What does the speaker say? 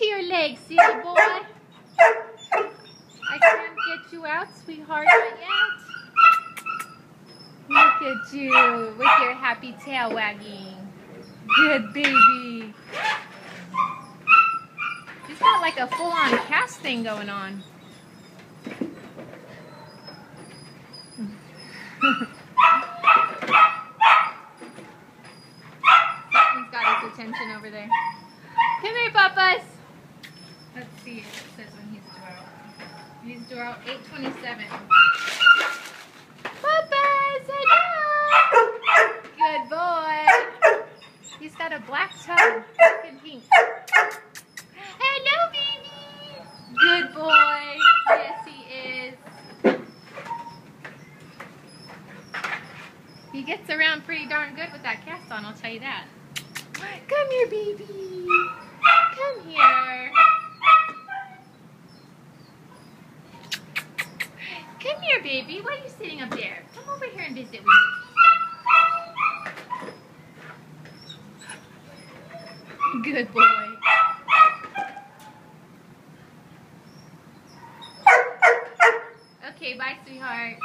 legs, silly boy. I can't get you out, sweetheart, not yet. Look at you with your happy tail wagging. Good baby. He's got like a full-on cast thing going on. Something's got his attention over there. Come here, Papas. See if it says when he's due out. He's due out 827. Papas, hello. Good boy. He's got a black tongue. Black and pink. Hello, baby. Good boy. Yes, he is. He gets around pretty darn good with that cast on, I'll tell you that. Come here, baby. Come here. Come here, baby. Why are you sitting up there? Come over here and visit with me. Good boy. Okay, bye, sweetheart.